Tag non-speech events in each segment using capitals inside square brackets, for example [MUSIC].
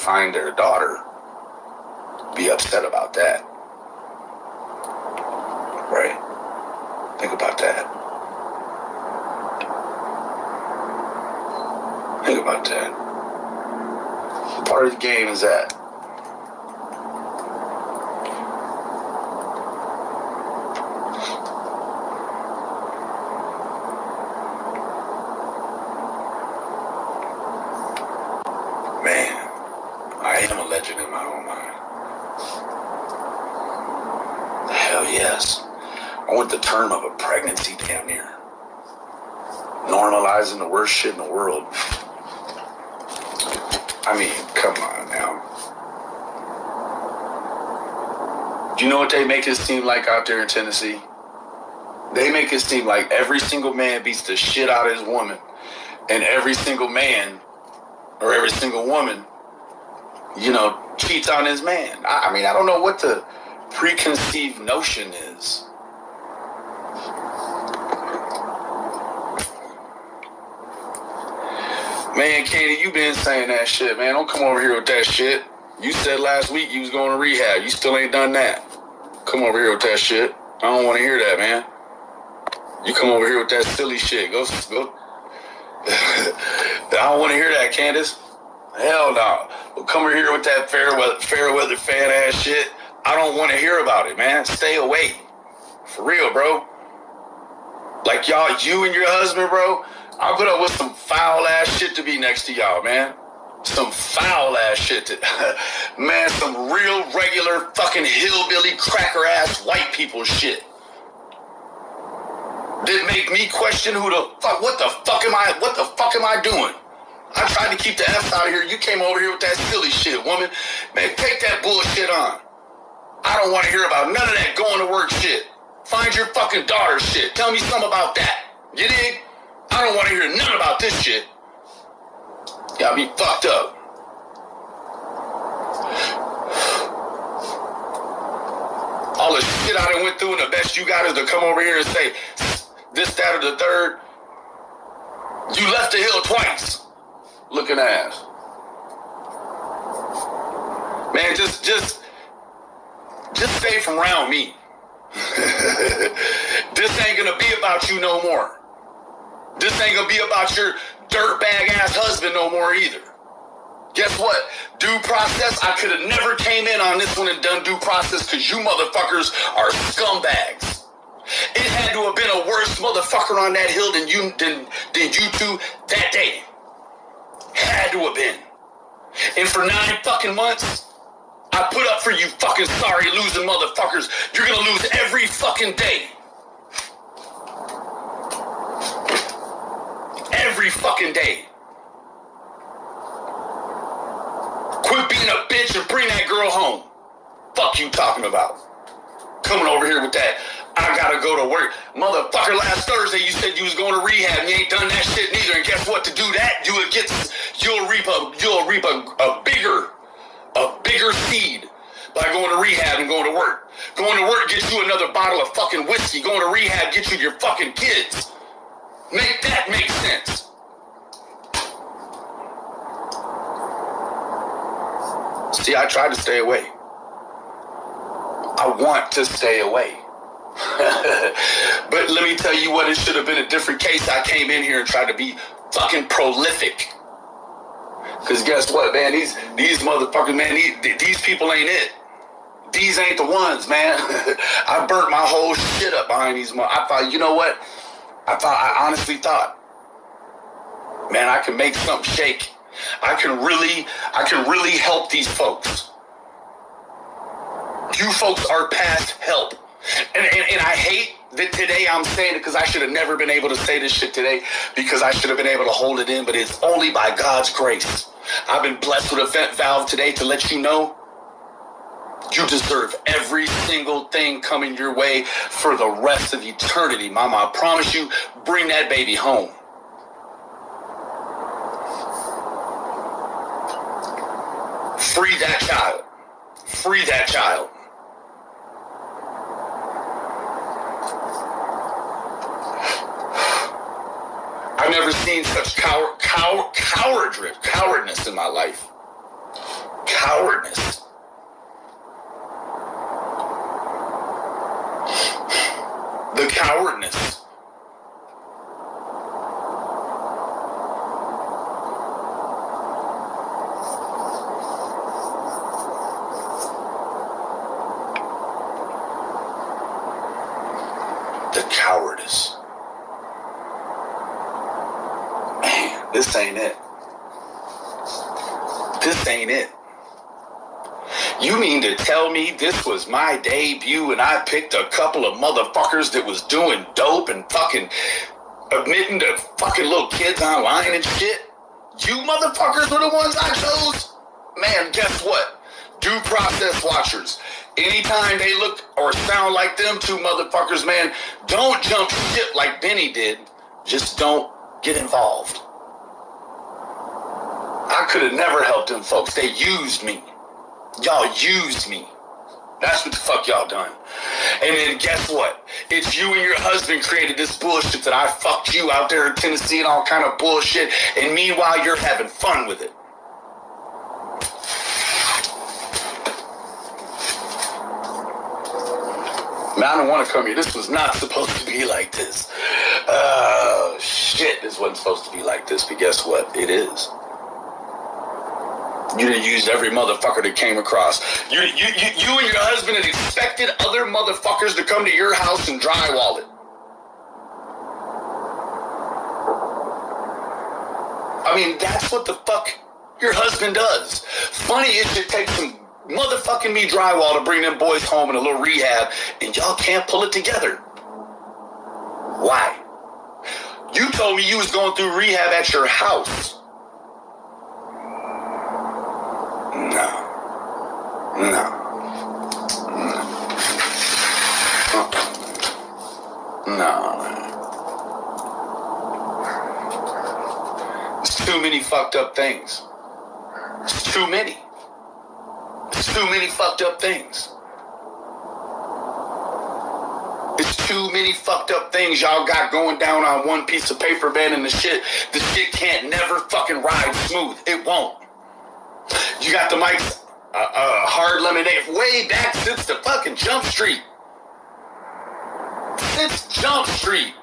find their daughter be upset about that. Right? Think about that. Think about that. Part of the game is that? Man, I am a legend in my own mind. Hell yes. I went the term of a pregnancy damn near. Normalizing the worst shit in the world. I mean, come on now. Do you know what they make it seem like out there in Tennessee? They make it seem like every single man beats the shit out of his woman, and every single man or every single woman, you know, cheats on his man. I, I mean, I don't know what the preconceived notion is. Man, Katie, you been saying that shit, man. Don't come over here with that shit. You said last week you was going to rehab. You still ain't done that. Come over here with that shit. I don't want to hear that, man. You come over here with that silly shit. Go, go. [SIGHS] I don't want to hear that, Candus. Hell no. Well, come over here with that fair weather, fair weather fan ass shit. I don't want to hear about it, man. Stay away. For real, bro. Like y'all, you and your husband, bro. I'll put up with some foul ass shit to be next to y'all, man. Some foul ass shit to, [LAUGHS] man, some real regular fucking hillbilly cracker ass white people shit. Did make me question who the fuck, what the fuck am I, what the fuck am I doing? I tried to keep the F out of here. You came over here with that silly shit, woman. Man, take that bullshit on. I don't want to hear about none of that going to work shit. Find your fucking daughter shit. Tell me something about that. You dig? I don't want to hear none about this shit. Got me fucked up. All the shit I done went through, and the best you got is to come over here and say this, that, or the third. You left the hill twice. Looking ass. Man, just, just, just stay from around me. [LAUGHS] this ain't gonna be about you no more. This ain't gonna be about your dirtbag ass husband no more either. Guess what? Due process, I could have never came in on this one and done due process because you motherfuckers are scumbags. It had to have been a worse motherfucker on that hill than you than, than you two that day. Had to have been. And for nine fucking months, I put up for you fucking sorry losing motherfuckers. You're gonna lose every fucking day. Every fucking day. Quit being a bitch and bring that girl home. Fuck you talking about. Coming over here with that, I gotta go to work. Motherfucker, last Thursday you said you was going to rehab and you ain't done that shit neither. And guess what? To do that, you would get, you'll reap a, you'll reap a, a bigger, a bigger seed by going to rehab and going to work. Going to work gets you another bottle of fucking whiskey. Going to rehab gets you your fucking kids. Make that make sense. See, I try to stay away. I want to stay away. [LAUGHS] but let me tell you what, it should have been a different case. I came in here and tried to be fucking prolific. Cause guess what, man? These these motherfuckers, man, these, these people ain't it. These ain't the ones, man. [LAUGHS] I burnt my whole shit up behind these. Mo- I thought, you know what? I thought, I honestly thought, man, I can make something shake. I can really, I can really help these folks. You folks are past help. And, and, and I hate that today I'm saying it because I should have never been able to say this shit today because I should have been able to hold it in, but it's only by God's grace. I've been blessed with a vent valve today to let you know you deserve every single thing coming your way for the rest of eternity. Mama, I promise you, bring that baby home. Free that child. Free that child. I've never seen such cow- cow- cowardry, cowardness in my life. Cowardness. The cowardness. The cowardice. Man, this ain't it. This ain't it. You mean to tell me this was my debut and I picked a couple of motherfuckers that was doing dope and fucking admitting to fucking little kids online and shit? You motherfuckers were the ones I chose? Man, guess what? Due process watchers. Anytime they look or sound like them two motherfuckers, man, don't jump ship like Benny did. Just don't get involved. I could have never helped them folks. They used me. Y'all used me. That's what the fuck y'all done. And then guess what? It's you and your husband created this bullshit that I fucked you out there in Tennessee and all kind of bullshit. And meanwhile, you're having fun with it. Man, I don't want to come here. This was not supposed to be like this. Oh, shit. This wasn't supposed to be like this, but guess what? It is. You done used every motherfucker that came across. You, you, you, you and your husband had expected other motherfuckers to come to your house and drywall it. I mean, that's what the fuck your husband does. Funny it should take some motherfucking me drywall to bring them boys home in a little rehab, and y'all can't pull it together. Why? You told me you was going through rehab at your house. No. No. No. It's too many fucked up things. It's too many. It's too many fucked up things. It's too many fucked up things y'all got going down on one piece of paper, man, and the shit, the shit can't never fucking ride smooth. It won't. You got the Mike's, uh, uh, hard lemonade, way back since the fucking Jump Street. Since Jump Street.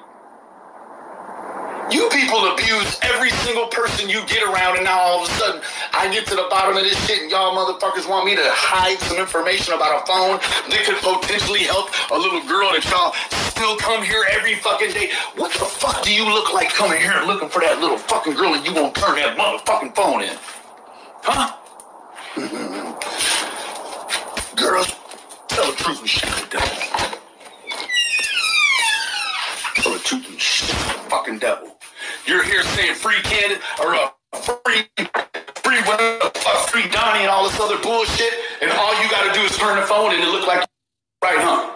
You people abuse every single person you get around, and now all of a sudden I get to the bottom of this shit, and y'all motherfuckers want me to hide some information about a phone that could potentially help a little girl that y'all still come here every fucking day. What the fuck do you look like coming here looking for that little fucking girl and you won't turn that motherfucking phone in? Huh? Girls, tell the truth and shut the devil. Tell the truth and shut the fucking devil. You're here saying free candidate or uh, free, free uh, free Donnie and all this other bullshit, and all you got to do is turn the phone and it look like right, huh?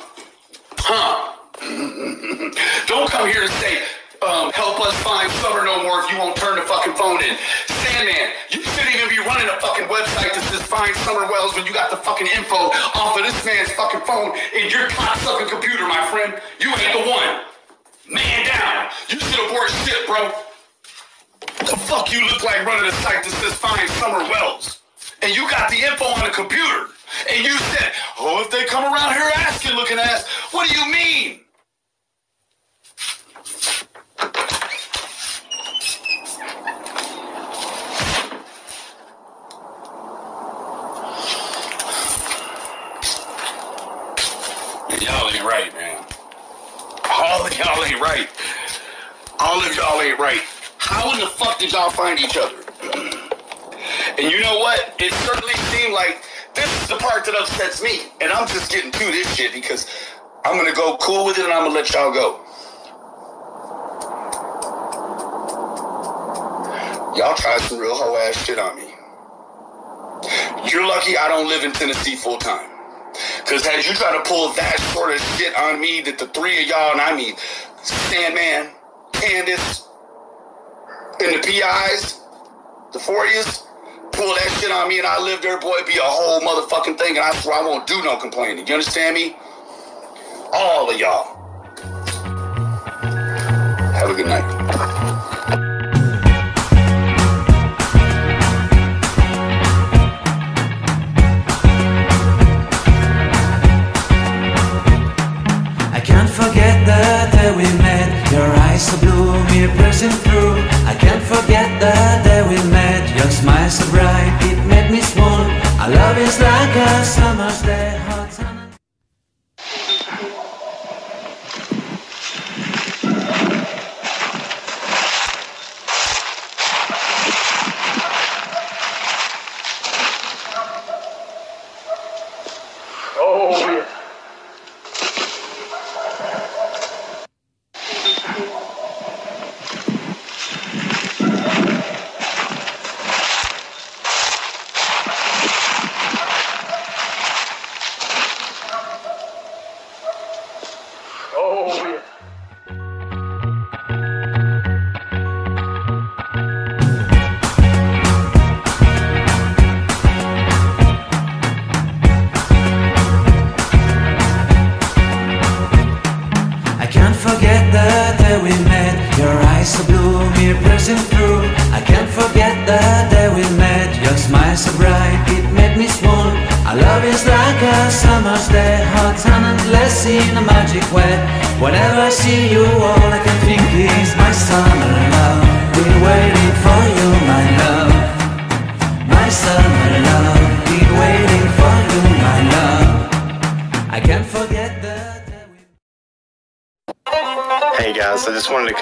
Huh? [LAUGHS] Don't come here and say, um, help us find Summer no more if you won't turn the fucking phone in. Sandman, you shouldn't even be running a fucking website that says find Summer Wells when you got the fucking info off of this man's fucking phone in your cocksucking computer, my friend. You ain't the one. Man down. You should abort shit, bro. The fuck you look like running a site that says find Summer Wells. And you got the info on the computer. And you said, oh, if they come around here asking looking ass, what do you mean? Y'all ain't right, man. All of y'all ain't right. All of y'all ain't right. How in the fuck did y'all find each other? [CLEARS THROAT] And you know what? It certainly seemed like this is the part that upsets me. And I'm just getting through this shit because I'm gonna go cool with it and I'm gonna let y'all go. Y'all tried some real hoe ass shit on me. You're lucky I don't live in Tennessee full time. Cause had you tried to pull that sort of shit on me that the three of y'all, and I mean Sandman, Candus, and the PIs, the 40s, pull that shit on me and I live there, boy, be a whole motherfucking thing, and I swear I won't do no complaining. You understand me? All of y'all. Have a good night.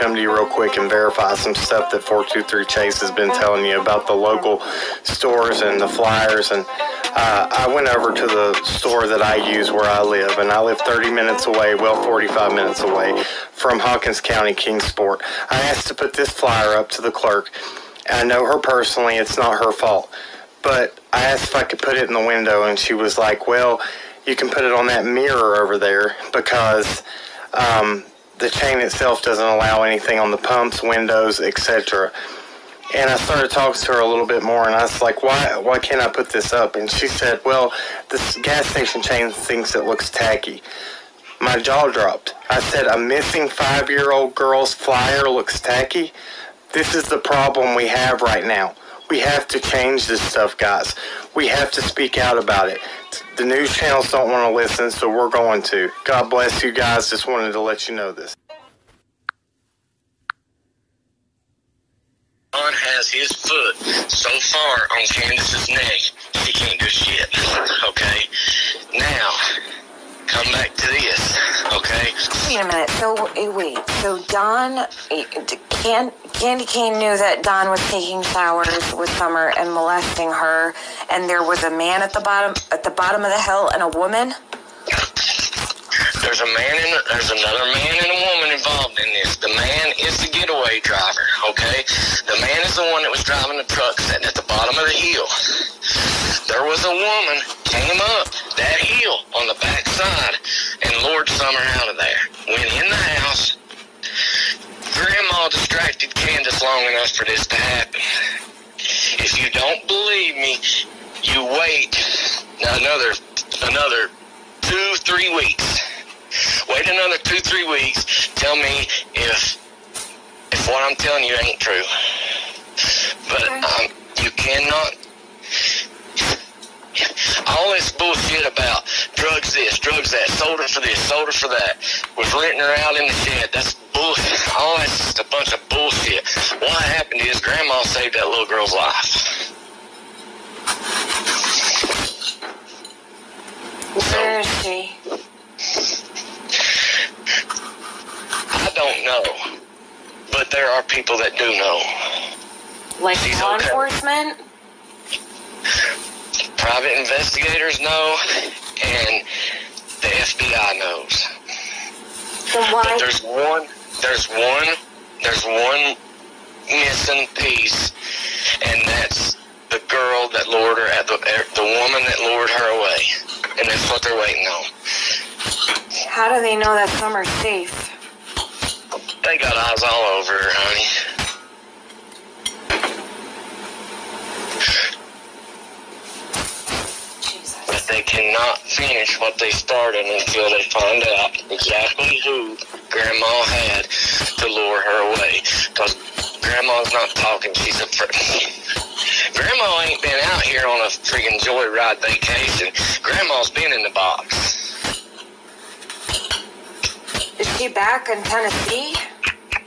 Come to you real quick and verify some stuff that 423 Chase has been telling you about the local stores and the flyers. And uh, I went over to the store that I use where I live, and I live 30 minutes away, well, 45 minutes away from Hawkins County Kingsport. I asked to put this flyer up to the clerk. I know her personally, it's not her fault. But I asked if I could put it in the window, and she was like, Well, you can put it on that mirror over there because um, the chain itself doesn't allow anything on the pumps, windows, etc. And I started talking to her a little bit more, and I was like, "Why? Why can't I put this up?" And she said, "Well, this gas station chain thinks it looks tacky." My jaw dropped. I said, "A missing five-year-old girl's flyer looks tacky." This is the problem we have right now. We have to change this stuff, guys. We have to speak out about it. The news channels don't want to listen, so we're going to. God bless you guys. Just wanted to let you know this. John has his foot so far on Candus's neck, she can't do shit. Okay? Now, come back to this. Okay? Wait a minute. So eh, wait. So Don, eh, Can, Candy Cane knew that Don was taking showers with Summer and molesting her, and there was a man at the bottom at the bottom of the hill and a woman. There's a man and there's another man and a woman involved in this. The man is the getaway driver, okay? The man is the one that was driving the truck sitting at the bottom of the hill. There was a woman came up that hill on the back side and lured Summer out of there. Went in the house. Grandma distracted Candus long enough for this to happen. If you don't believe me, you wait another another two, three weeks. Wait another two, three weeks. Tell me if if what I'm telling you ain't true. But um, you cannot. All this bullshit about drugs this, drugs that, sold her for this, sold her for that, was renting her out in the shed. That's bullshit. All that's just a bunch of bullshit. What happened is Grandma saved that little girl's life. Where is she? I don't know, but there are people that do know. Like She's law enforcement? Private investigators know, and the FBI knows. Then But there's one, there's one, there's one missing piece, and that's the girl that lured her at the the woman that lured her away, and that's what they're waiting on. How do they know that some are safe? They got eyes all over honey. But they cannot finish what they started until they find out exactly who Grandma had to lure her away. Because Grandma's not talking, she's a [LAUGHS] Grandma ain't been out here on a freaking joyride vacation. Grandma's been in the box. Is she back in Tennessee?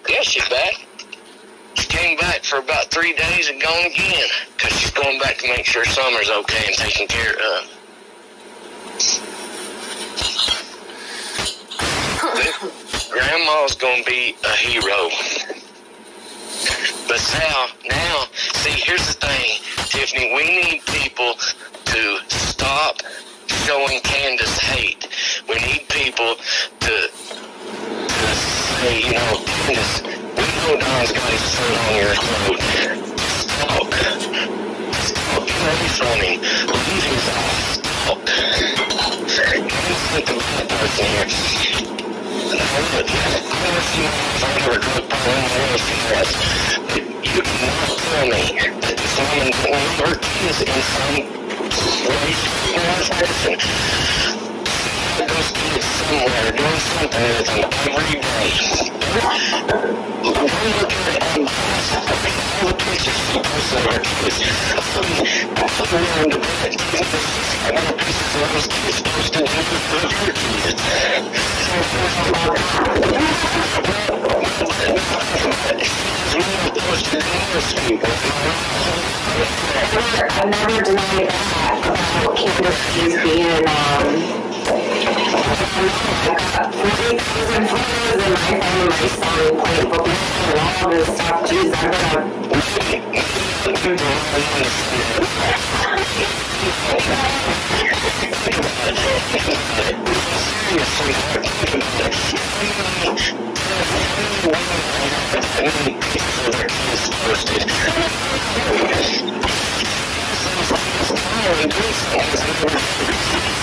Yeah, she's back. She came back for about three days and gone again. Because she's going back to make sure Summer's okay and taken care of. Grandma's gonna be a hero. But Sal, now, see, here's the thing, Tiffany, we need people to stop showing Candus hate. We need people to, say, you know, we know Don's got his foot on your throat. Stop. Stop. Get away from him. Leave his ass. Stop. Ain't the bad person here. Now, look, I never seen my father drug problem in my life. But you cannot tell me that this woman didn't work is in some shape, or medicine. Something with them every day. Go look at kids. I put her the. I pictures of kids. I've never that about being, um, I'm think that, that you,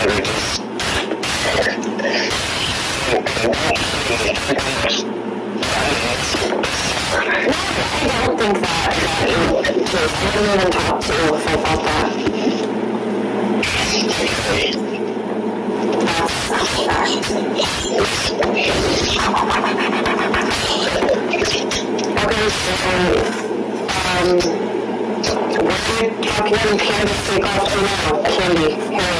um, where did fucking Candus take off now? Candy, here,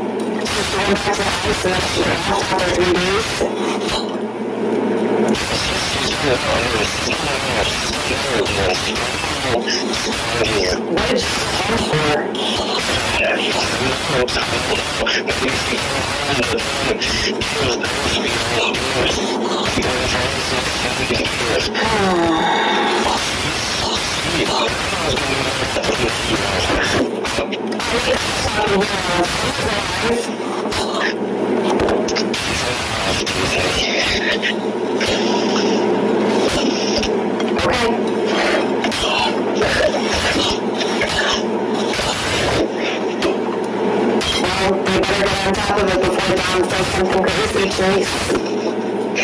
Oh i'm going to get on top of it before Dom says something crazy, please.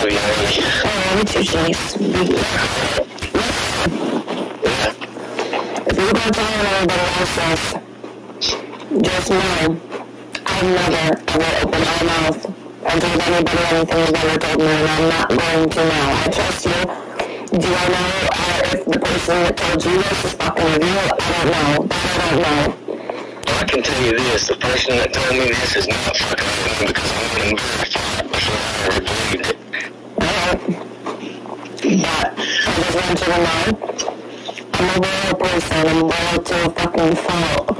too nice. If you go tell anybody else just know I've never ever opened my mouth and told anybody anything you've ever told me, and I'm not going to now. I trust you. Do I know uh, if the person that told you this is fucking you? I don't know. I don't know. I can tell you this, the person that told me this is not fucking with because I'm getting verified before I ever believed it. Alright. But I to I'm a loyal person. I'm loyal to a fucking fault.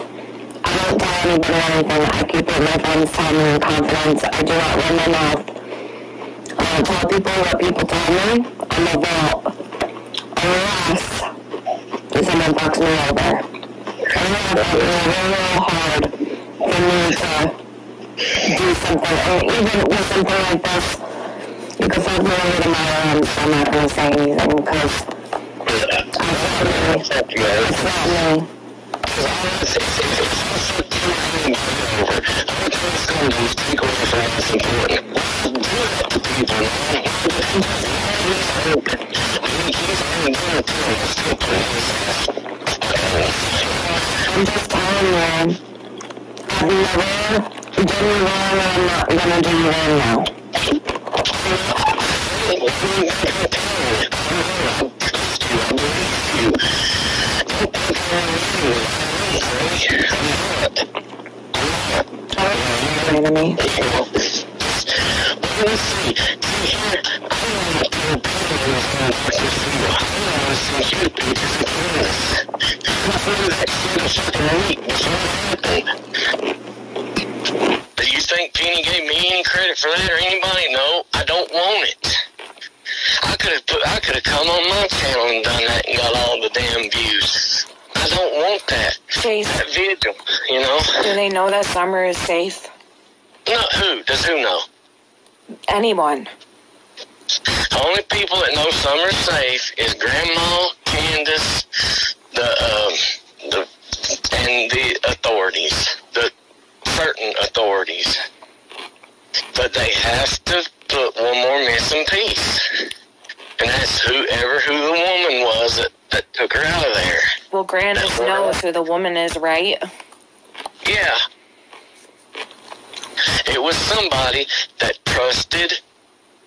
I don't tell anybody anything. I keep what my friends tell me in confidence. I do not run my mouth. I don't tell people what people tell me. I'm a vault. Unless someone fucks me over. And that's really, really hard for me to do something. And even with something like this, you can fuck me over tomorrow, so I'm not gonna say anything because I'm you, gonna do wrong now. Do you think Penny gave me any credit for that or anybody? No, I don't want it. I could have put, I could have come on my channel and done that and got all the damn views. I don't want that. Chase, That vigil, you know. do they know that Summer is safe? Not who? Does who know? Anyone? The only people that know Summer's safe is Grandma, Candus, the um, the and the authorities, the certain authorities. But they have to put one more missing piece, and that's whoever who the woman was that, that took her out of there. Well, Grandis knows who the woman is, right? Yeah. It was somebody that trusted,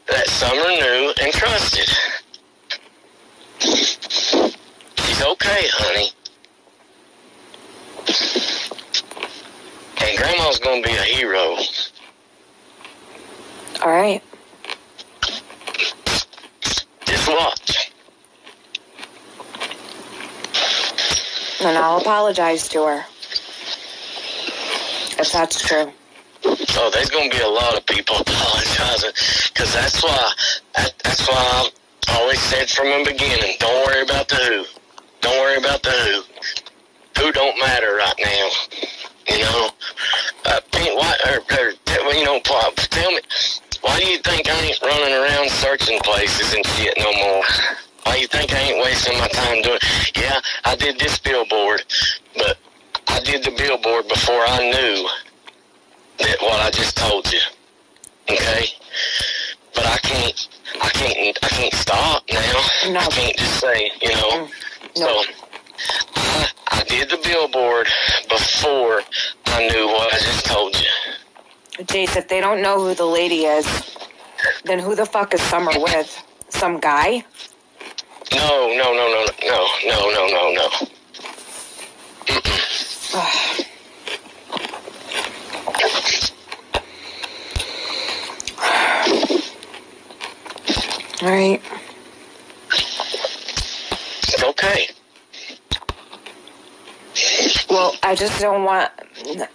that Summer knew and trusted. She's okay, honey. And Grandma's gonna be a hero. All right. Just watch. And I'll apologize to her. if that's true. Oh, there's gonna be a lot of people [LAUGHS] apologizing, cause that's why. That, that's why I always said from the beginning, don't worry about the who. Don't worry about the who. Who don't matter right now. You know, uh, Pete, why, or, or, you know, Pop, tell me, why do you think I ain't running around searching places and shit no more? Why you think I ain't wasting my time doing? Yeah, I did this billboard, but I did the billboard before I knew that what I just told you. Okay, but I can't, I can't, I can't stop now. No. I can't just say, you know. Mm. No. So I, I did the billboard before I knew what I just told you. Jace, if they don't know who the lady is, then who the fuck is Summer with? Some guy? No, no, no, no, no, no, no, no, no. All right. It's okay. Well, I just don't want.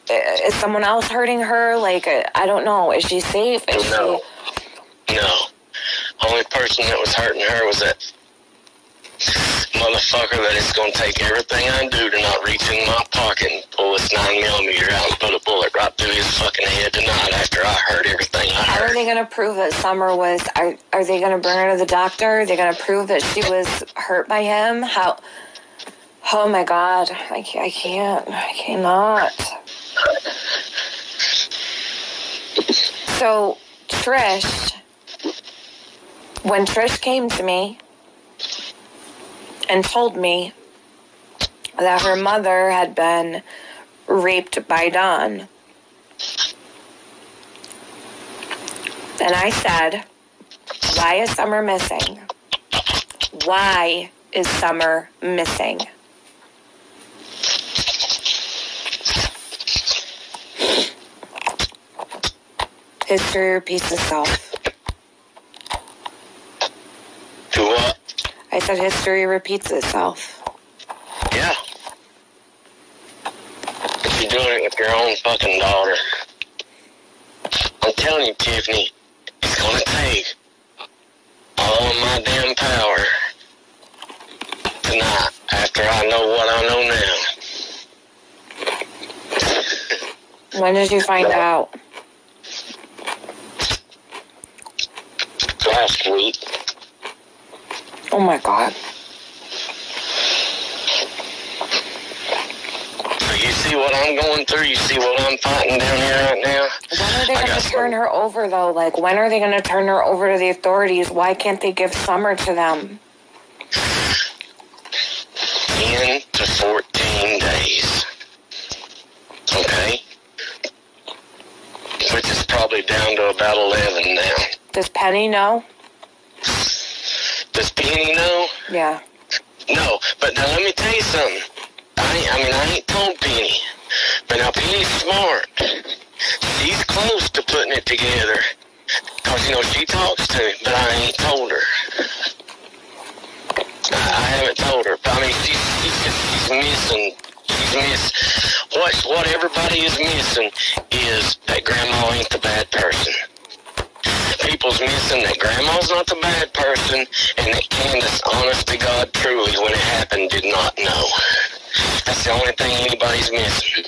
Is someone else hurting her? Like, I don't know. Is she safe? Is No. No. Only person that was hurting her was that motherfucker that it's going to take everything I do to not reach in my pocket and pull this 9 millimeter out and put a bullet right through his fucking head tonight after I heard everything I she? How are they going to prove that Summer was? Are Are they going to bring her to the doctor? Are they to prove that she was hurt by him? How? Oh my God! I can't. I can't. I cannot. So Trish, when Trish came to me and told me that her mother had been raped by Don. And I said, Why is Summer missing? Why is Summer missing? History repeats itself. To what? I said history repeats itself. Yeah. But you're doing it with your own fucking daughter. I'm telling you, Tiffany, it's gonna take all of my damn power tonight after I know what I know now. When did you find out? Last week. Oh my god. So you see what I'm going through? You see what I'm fighting down here right now? When are they going to turn her over, though? Like, when are they going to turn her over to the authorities? Why can't they give Summer to them? 10 to 14 days. Okay? Which is probably down to about 11 now. Does Penny know? Does Penny know? Yeah. No, but now let me tell you something. I, I mean, I ain't told Penny. But now Penny's smart. She's close to putting it together. Because, you know, she talks to me, but I ain't told her. I, I haven't told her. But, I mean, she's, missing. She's miss. What, what everybody is missing is that Grandma ain't the bad person. People's missing that Grandma's not the bad person and that Candus, honest to God, truly, when it happened, did not know. That's the only thing anybody's missing.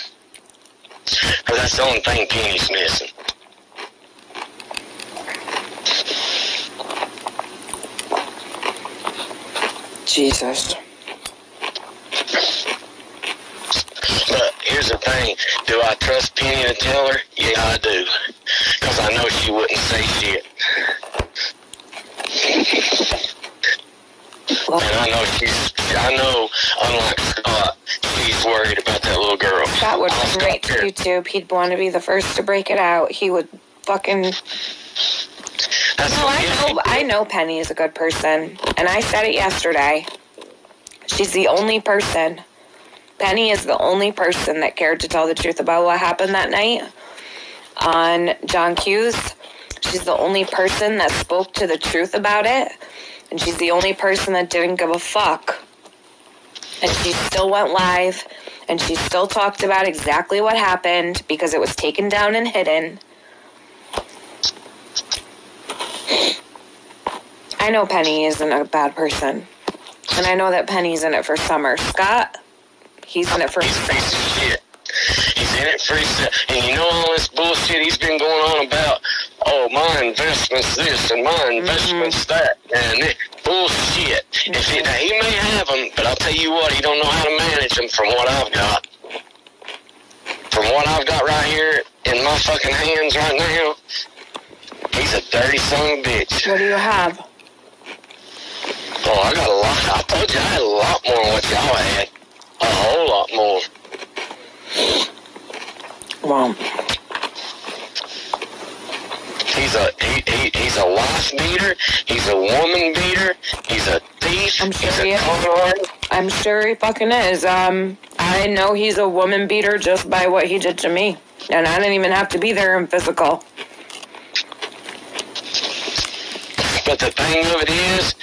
Or that's the only thing Penny's missing. Jesus. But here's the thing. Do I trust Penny to tell her? Yeah, I do. Because I know she wouldn't say shit. Well, And I know she's, I know, unlike Scott, she's worried about that little girl. that would I'll be stop great here. YouTube. He'd want to be the first to break it out. He would fucking. That's No, I know. I know Penny is a good person, and I said it yesterday. She's the only person. Penny is the only person that cared to tell the truth about what happened that night on John Q's. She's the only person that spoke to the truth about it, and she's the only person that didn't give a fuck. And she still went live, and she still talked about exactly what happened because it was taken down and hidden. I know Penny isn't a bad person. And I know that Penny's in it for Summer. Scott, he's in it for piece of shit. He's in it for his, and you know all this bullshit he's been going on about. Oh, my investments this and my mm-hmm. investments that, and it, bullshit. If he, now, he may have them, but I'll tell you what, he don't know how to manage them. From what I've got, from what I've got right here in my fucking hands right now, he's a dirty son of a bitch. What do you have? Oh, I got a lot. I told you I had a lot more than what y'all had. A whole lot more. Well, He's a he, he, he's a wife beater. He's a woman beater. He's a thief. I'm sure he's a he is. con. I'm sure he fucking is. Um, I know he's a woman beater just by what he did to me. And I didn't even have to be there in physical. But the thing of it is,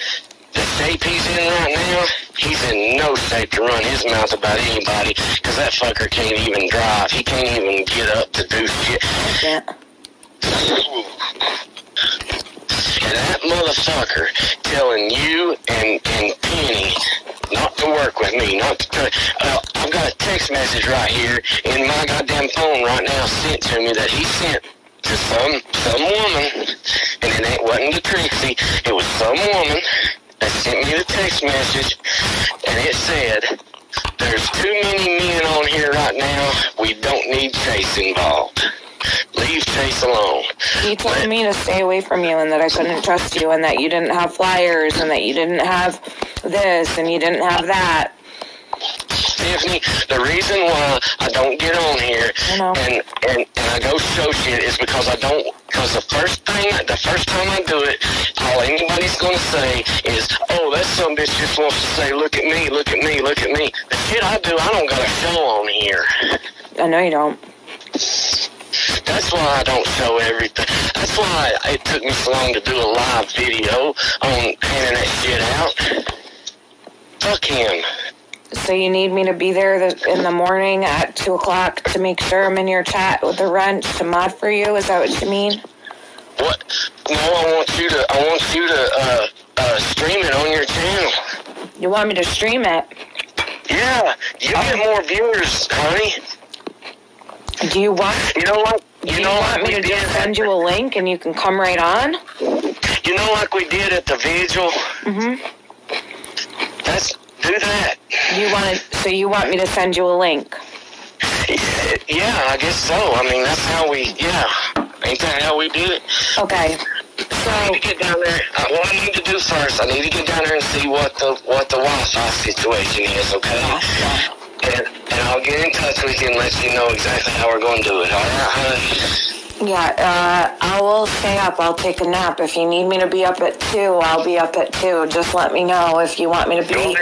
the shape he's in right now, he's in no shape to run his mouth about anybody. Cause that fucker can't even drive. He can't even get up to do shit. Yeah. And that motherfucker telling you and, and Penny not to work with me, not to try. Uh, I've got a text message right here in my goddamn phone right now sent to me that he sent to some some woman, and it ain't wasn't to Trixie. It was some woman that sent me the text message, and it said, "There's too many men on here right now. We don't need Chase involved. Leave Chase alone." He told me to stay away from you and that I couldn't trust you and that you didn't have flyers and that you didn't have this and you didn't have that. Tiffany, the reason why I don't get on here and, and and I go show shit is because I don't because the first thing the first time I do it, all anybody's gonna say is, Oh, that some bitch just wants to say, Look at me, look at me, look at me. The shit I do, I don't got a show on here. I know you don't. That's why I don't show everything. That's why it took me so long to do a live video on handing that shit out. Fuck him. So you need me to be there in the morning at 2 o'clock to make sure I'm in your chat with the wrench to mod for you? Is that what you mean? What? No, I want you to. I want you to uh, uh, stream it on your channel. You want me to stream it? Yeah, you get more viewers, honey. Do you want You know what? do You you know want like me to just send you a link and you can come right on? You know, like we did at the vigil. Mhm. That's do that. You want to so you want me to send you a link? Yeah, I guess so. I mean, that's how we. Yeah, ain't that how we do it? Okay. So I need to get down there. Uh, what I need to do first, I need to get down there and see what the what the Wi-Fi situation is. Okay. And, and I'll get in touch with you and let you know exactly how we're going to do it. All right, honey? Yeah, uh, I will stay up. I'll take a nap. If you need me to be up at 2, I'll be up at 2. Just let me know if you want me to be.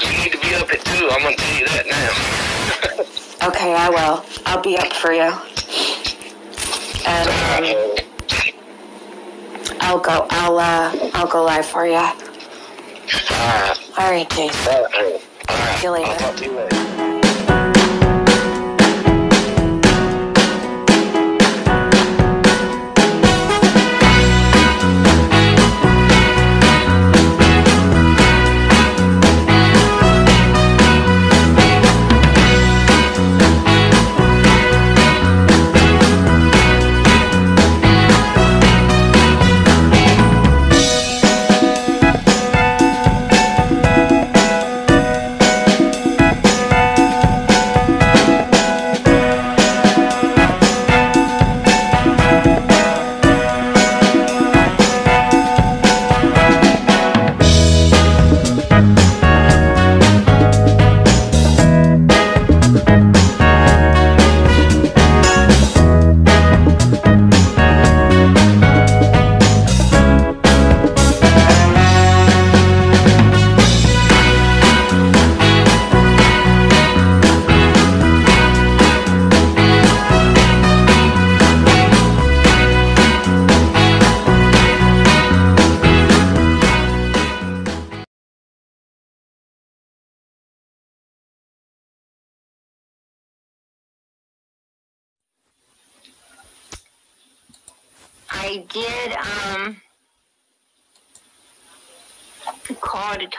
you need to be up at two. I'm gonna tell you that now. [LAUGHS] Okay, I will. I'll be up for you. And um, I'll go. I'll uh, I'll go live for you. All right. Jason. All right. See you later. I'll talk to you later.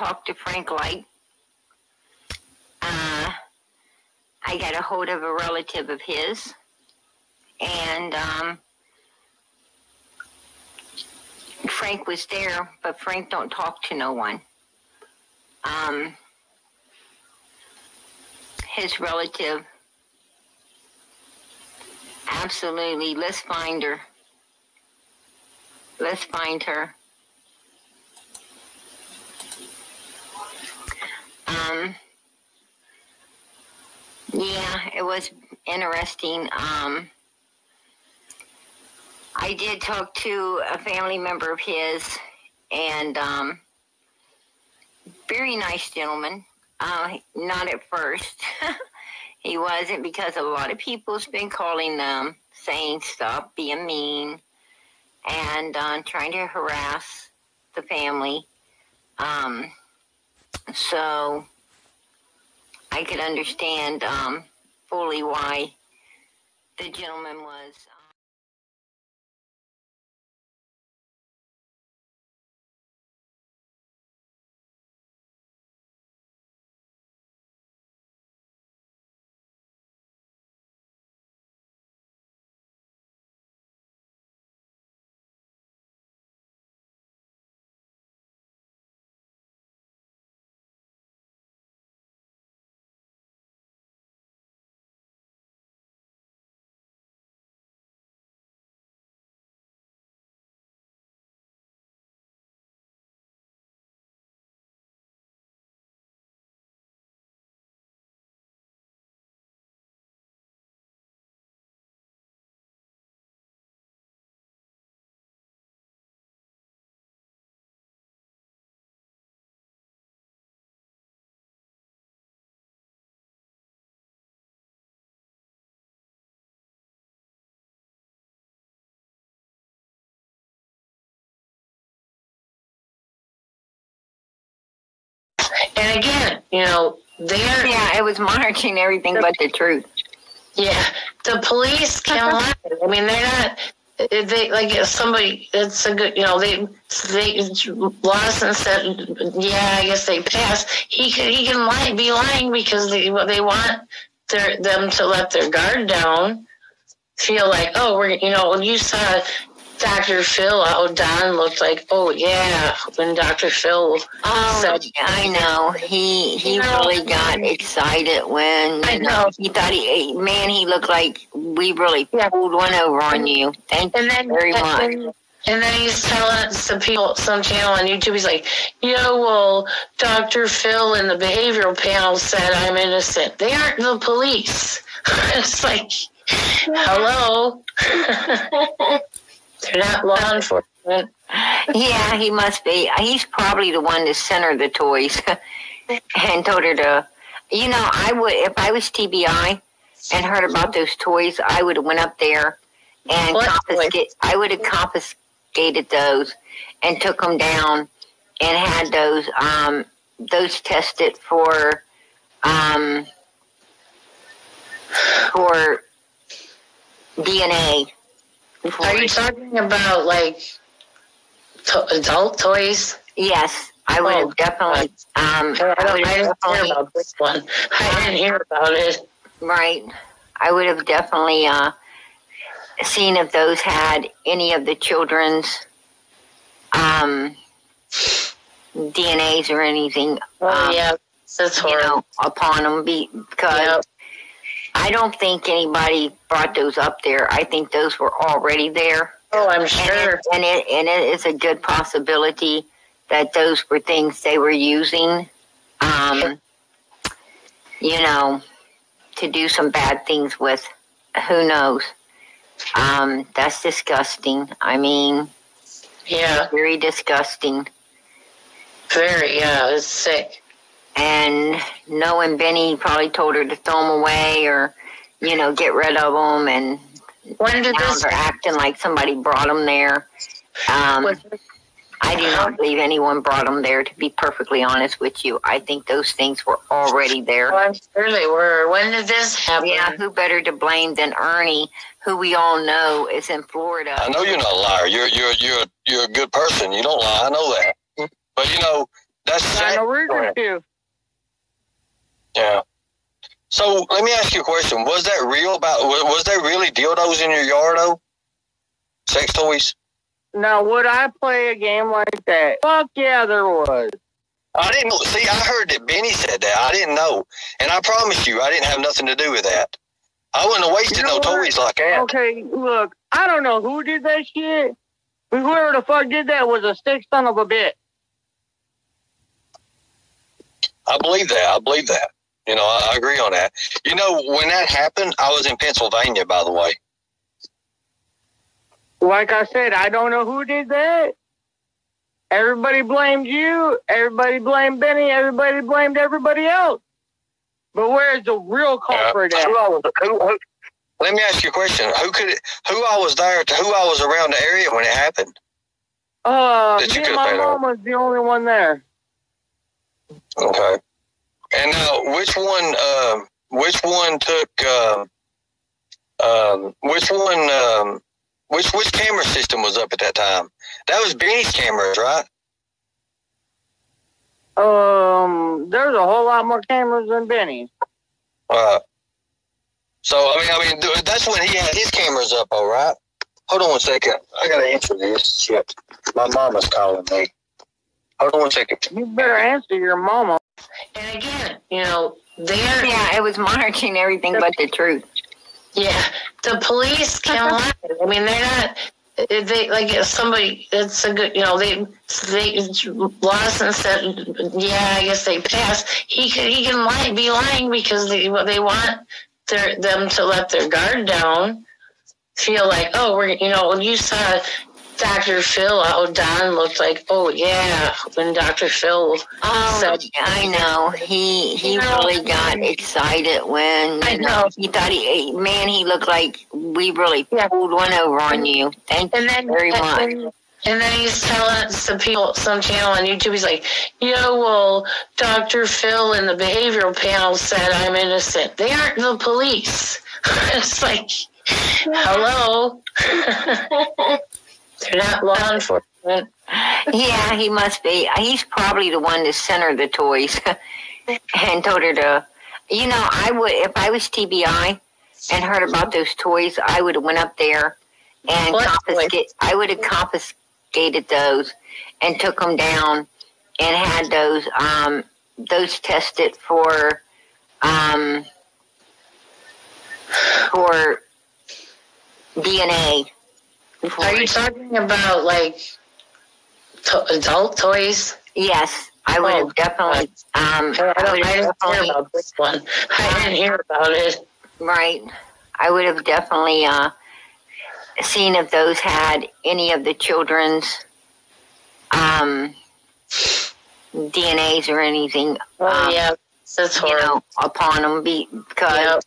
Call to talk to Frank Light. Uh, I got a hold of a relative of his, and um, Frank was there, but Frank don't talk to no one. Um, his relative, absolutely. Let's find her. Let's find her. Um, yeah, it was interesting. Um, I did talk to a family member of his, and um, very nice gentleman. Uh, not at first. [LAUGHS] he wasn't because a lot of people's been calling them saying stop being mean and uh, trying to harass the family. Um, so I could understand um, fully why the gentleman was. And again, you know, they're Yeah, it was monitoring everything but the truth. yeah, the police [LAUGHS] can lie. I mean, they're not. They like somebody. It's a good, you know. They they Lawson said, yeah, I guess they passed. He could he can lie, be lying because they they want their them to let their guard down. Feel like, oh, we're you know, you saw Dr. Phil, how Don looked like, oh yeah, when Dr. Phil Oh, said, I know. He he You know, really got excited when I you know. He thought he man, he looked like we really Yeah. pulled one over on you. Thank and you then very much. and, and then he's telling some people, some channel on YouTube, he's like, yeah, well, Dr. Phil and the behavioral panel said I'm innocent. They aren't the police. [LAUGHS] it's like, hello. [LAUGHS] They're not law enforcement. [LAUGHS] Yeah, he must be. He's probably the one that sent her the toys [LAUGHS] and told her to. You know, I would if I was TBI and heard about those toys, I would have went up there and. I would have confiscated those and took them down and had those um those tested for um for DNA. For- Are you talking about like to- adult toys? Yes, I would have Oh, definitely. Um, I, I would have didn't hear about this one. I didn't hear about it. Right. I would have definitely uh, seen if those had any of the children's um, DNAs or anything. Oh um, yeah, that's horrible. You know, upon them, be, because Yep. I don't think anybody brought those up there. I think those were already there. Oh, I'm And sure. it, and it and it is a good possibility that those were things they were using, um, you know, to do some bad things with. Who knows? Um, that's disgusting. I mean, Yeah, very disgusting. very. Yeah, it's sick. And knowing Benny probably told her to throw them away or, you know, get rid of them. And When did now this? they're acting like somebody brought them there. Um, I do not believe anyone brought them there. To be perfectly honest with you, I think those things were already there. Well, I'm sure they were. When did this happen? Yeah, who better to blame than Ernie, who we all know is in Florida. I know you're not a liar. You're you're you're you're a good person. You don't lie. I know that. But you know that's I sad. know reason to. Yeah. So let me ask you a question. Was that real? About was, was there really dildos in your yard though? Sex toys? Now, would I play a game like that? Fuck yeah, there was. I didn't know. See, I heard that Benny said that. I didn't know, and I promise you, I didn't have nothing to do with that. I wouldn't have wasted You know no what? toys like that. Okay, look, I don't know who did that shit, but whoever the fuck did that was a sick son of a bitch. I believe that. I believe that. You know, I, agree on that. You know, when that happened, I was in Pennsylvania, by the way. Like I said, I don't know who did that. Everybody blamed you. Everybody blamed Benny. Everybody blamed everybody else. But where's the real culprit at? Who who- let me ask you a question. Who could? Who I was there? To, who I was around the area when it happened? Uh, me and my mom was the only one there. Okay. And now, which one? Um, which one took? Um, um, which one? Um, which which camera system was up at that time? That was Benny's cameras, right? Um, there's a whole lot more cameras than Benny's. Uh, so I mean, I mean, that's when he had his cameras up, all right. Hold on one second. I gotta answer this shit. My mama's calling me. Hold on one second. You better answer your mama. And again, you know, they're Yeah, it was monitoring everything but the truth. Yeah, the police [LAUGHS] can lie. I mean, they're not. They like somebody. It's a good. You know, they they Lawson said, yeah, I guess they passed. He could he can lie, be lying because they they want their them to let their guard down. Feel like oh we're you know you saw Dr. Phil how Don looked like oh yeah when Dr. Phil Oh, said I know. He he You know, really got excited when I know. He thought he man, he looked like we really Yeah. pulled one over on you. Thank And you then, very much. and, and then he's telling some people, some channel on YouTube, he's like, "Yeah, well, Dr. Phil in the behavioral panel said I'm innocent. They aren't the police." [LAUGHS] it's like, hello, [LAUGHS] [LAUGHS] they're not law enforcement. [LAUGHS] Yeah, he must be. He's probably the one that sent her the toys [LAUGHS] and told her to. You know, I would if I was TBI and heard about those toys, I would have went up there and What confiscate. I would have confiscated those and took them down and had those um those tested for um for DNA. Are you talking about like to- adult toys? Yes, I would have Oh, definitely. Um, I, I don't, would I have didn't hear about this one. I didn't hear about it. Right. I would have definitely uh, seen if those had any of the children's um, DNAs or anything. Oh um, yeah, that's You know, upon them, be, because Yep.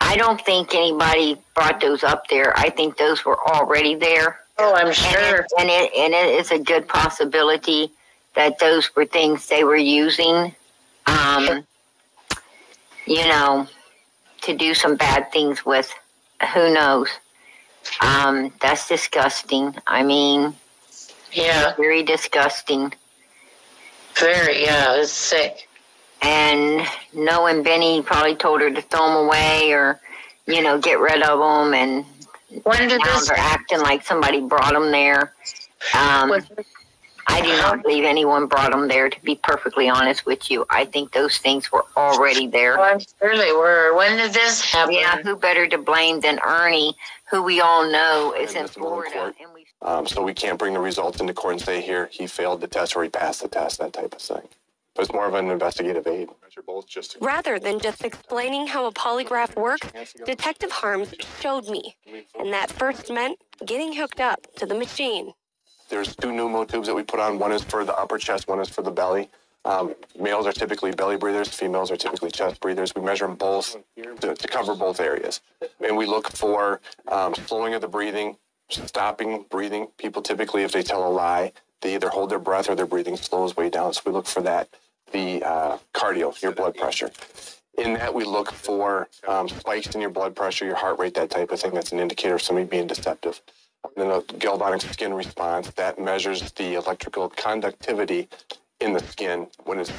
I don't think anybody brought those up there. I think those were already there. Oh, I'm And sure. it, and it and it is a good possibility that those were things they were using, um, you know, to do some bad things with. Who knows? Um, that's disgusting. I mean, Yeah, very disgusting. very. Yeah, it's sick. And knowing Benny probably told her to throw them away or, you know, get rid of them. And When did now this? they're acting like somebody brought them there. Um, Was, I do not believe anyone brought them there. To be perfectly honest with you, I think those things were already there. oh, I'm sure they were. When did this happen? Yeah, who better to blame than Ernie, who we all know is in And that's more in Florida. court. And we Um, so we can't bring the results into court and say, here, he failed the test or he passed the test, that type of thing. But it's more of an investigative aid. Measure both just to Rather than just explaining how a polygraph works, Detective Harms showed me, and that first meant getting hooked up to the machine. There's two pneumo tubes that we put on. One is for the upper chest, one is for the belly. Um, males are typically belly breathers, females are typically chest breathers. We measure them both to, to cover both areas. And we look for um, slowing of the breathing, stopping breathing. People typically, if they tell a lie, they either hold their breath or their breathing slows way down. So we look for that. The uh, cardio, your blood pressure. In that, we look for um, spikes in your blood pressure, your heart rate, that type of thing. That's an indicator of somebody being deceptive. And then a galvanic skin response that measures the electrical conductivity in the skin when it's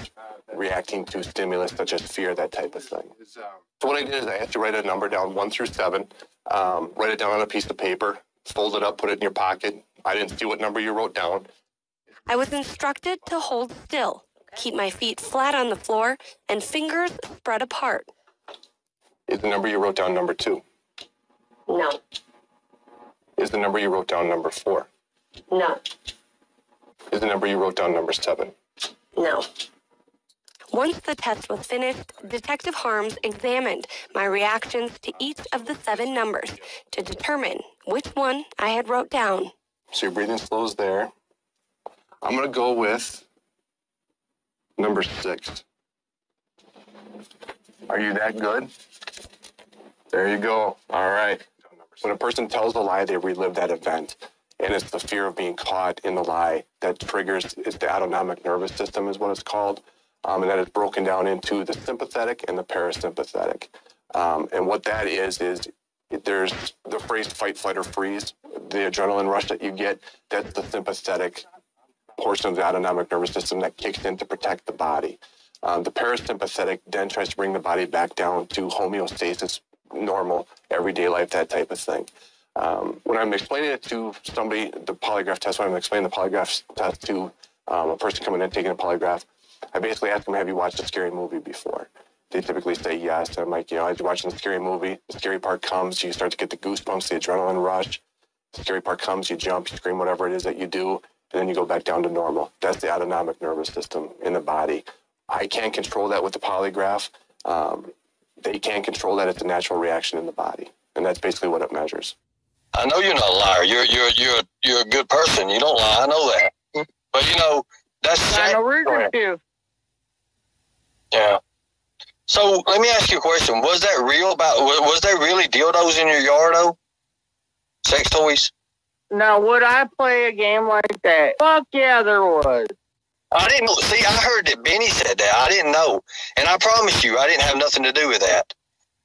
reacting to stimulus such as fear, that type of thing. So what I did is I had to write a number down, one through seven, um, write it down on a piece of paper, fold it up, put it in your pocket. I didn't see what number you wrote down. I was instructed to hold still, keep my feet flat on the floor, and fingers spread apart. Is the number you wrote down number two? No, Is the number you wrote down number four? no, Is the number you wrote down number seven? no. Once the test was finished, Detective Harms examined my reactions to each of the seven numbers to determine which one I had wrote down. So your breathing slows there. I'm gonna go with number six. Are you that good? There you go. All right. When a person tells a lie, they relive that event. And it's the fear of being caught in the lie that triggers the autonomic nervous system is what it's called. Um, and that is broken down into the sympathetic and the parasympathetic. Um, and what that is is there's the phrase fight, flight, or freeze. The adrenaline rush that you get, that's the sympathetic portion of the autonomic nervous system that kicks in to protect the body. Um, the parasympathetic then tries to bring the body back down to homeostasis, normal, everyday life, that type of thing. Um, when I'm explaining it to somebody, the polygraph test, when I'm explaining the polygraph test to um, a person coming in taking a polygraph, I basically ask them, have you watched a scary movie before? They typically say yes. I'm like, you know, as you're watching a scary movie, the scary part comes, you start to get the goosebumps, the adrenaline rush. The scary part comes, you jump, you scream, whatever it is that you do, and then you go back down to normal. That's the autonomic nervous system in the body. I can't control that with the polygraph. Um, they can't control that. It's a natural reaction in the body, and that's basically what it measures. I know you're not a liar. You're you're you're you're a good person. You don't lie. I know that. But you know that's I no reason to. Yeah. So let me ask you a question. Was that real? About was, was there really dildos in your yard though? Sex toys? Now, would I play a game like that? Fuck yeah, there was. I didn't know. See, I heard that Benny said that. I didn't know, and I promise you, I didn't have nothing to do with that.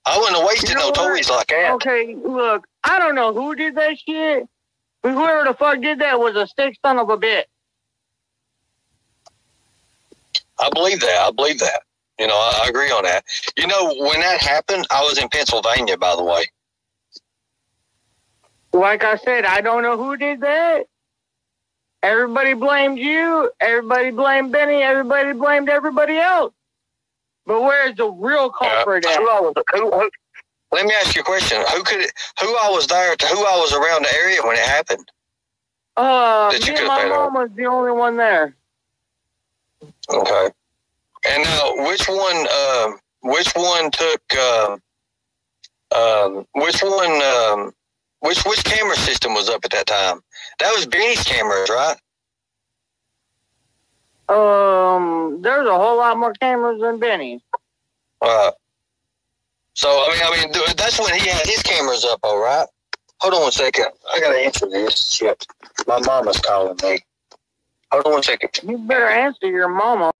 I wouldn't have wasted You know no what? toys like that. Okay, look, I don't know who did that shit, but whoever the fuck did that was a sick son of a bitch. I believe that. I believe that. You know, I, I agree on that. You know, when that happened, I was in Pennsylvania, by the way. Like I said, I don't know who did that. Everybody blamed you. Everybody blamed Benny. Everybody blamed everybody else. But where's the real culprit at? Who was- who- who- let me ask you a question. Who could who I was there to who I was around the area when it happened? Uh, That you me and my mom was the only one there. Okay. And now, which one? Um, which one took? Um, um, which one? Um, which which camera system was up at that time? That was Benny's cameras, right? Um, there's a whole lot more cameras than Benny's. Uh, so I mean, I mean, that's when he had his cameras up, all right. Hold on one second. I gotta answer this shit. My mama's calling me. Hold on one second. You better answer your mama.